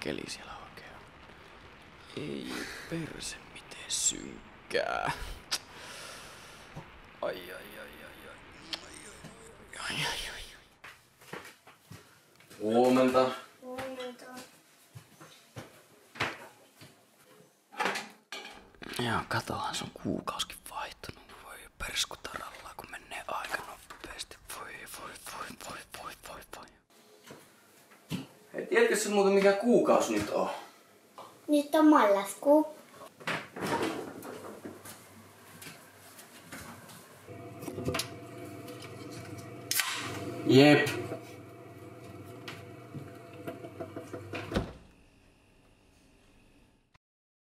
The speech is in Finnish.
keli siellä oikein on? Ei perse, miten synkkää. Ai ai ai ai ai. Ai ai ai ai. Huomenta. Huomenta. Joo, katohan, se on kuukauskin vaihtunut. Tiedätkö sä muuten mikä kuukausi nyt on? Nyt on marraskuu. Jep,